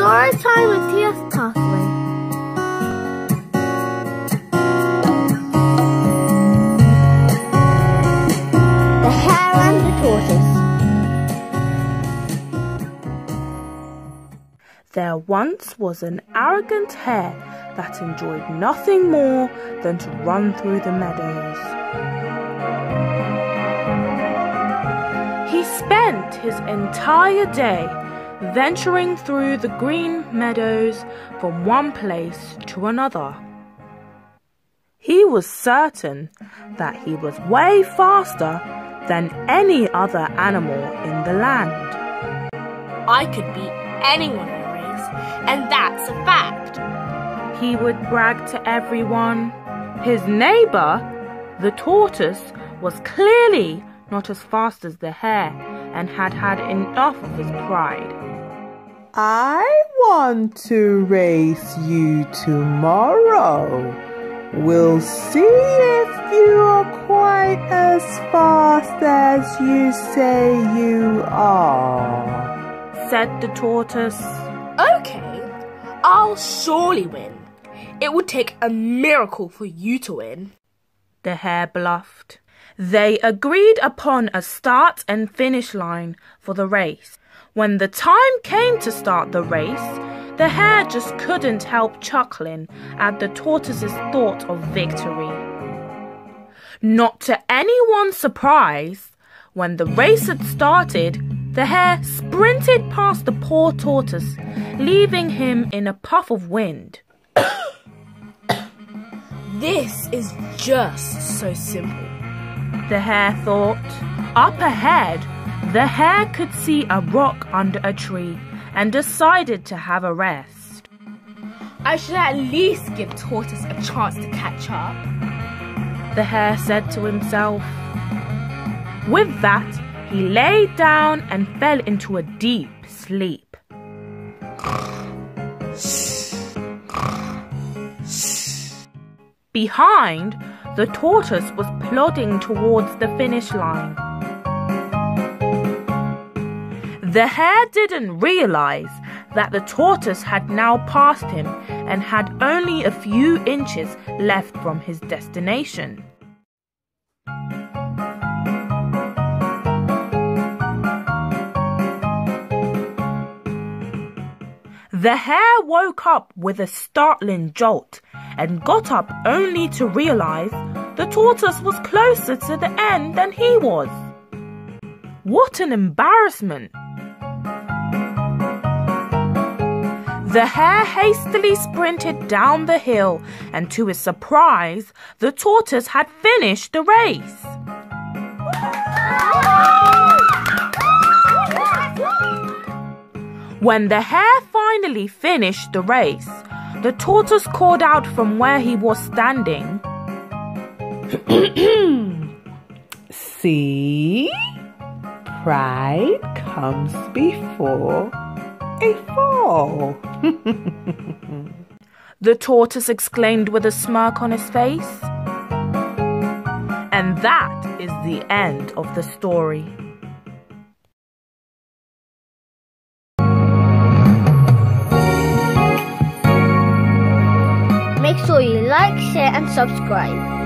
Story time with T.S. Pathway. The Hare and the Tortoise. There once was an arrogant hare that enjoyed nothing more than to run through the meadows. He spent his entire day venturing through the green meadows from one place to another. He was certain that he was way faster than any other animal in the land. I could beat anyone in a race, and that's a fact. He would brag to everyone. His neighbor, the tortoise, was clearly not as fast as the hare and had had enough of his pride. I want to race you tomorrow. We'll see if you are quite as fast as you say you are, said the tortoise. Okay, I'll surely win. It would take a miracle for you to win. The hare bluffed. They agreed upon a start and finish line for the race. When the time came to start the race, the hare just couldn't help chuckling at the tortoise's thought of victory. Not to anyone's surprise, when the race had started, the hare sprinted past the poor tortoise, leaving him in a puff of wind. this is just so simple. The hare thought. Up ahead, the hare could see a rock under a tree and decided to have a rest. I should at least give Tortoise a chance to catch up. The hare said to himself. With that, he lay down and fell into a deep sleep. Behind, the tortoise was plodding towards the finish line. The hare didn't realize that the tortoise had now passed him and had only a few inches left from his destination. The hare woke up with a startling jolt and got up only to realize the tortoise was closer to the end than he was. What an embarrassment! The hare hastily sprinted down the hill, and to his surprise, the tortoise had finished the race. When the hare finally finished the race, the tortoise called out from where he was standing. See? Pride comes before a fall. the tortoise exclaimed with a smirk on his face. And that is the end of the story. Make sure you like, share, and subscribe.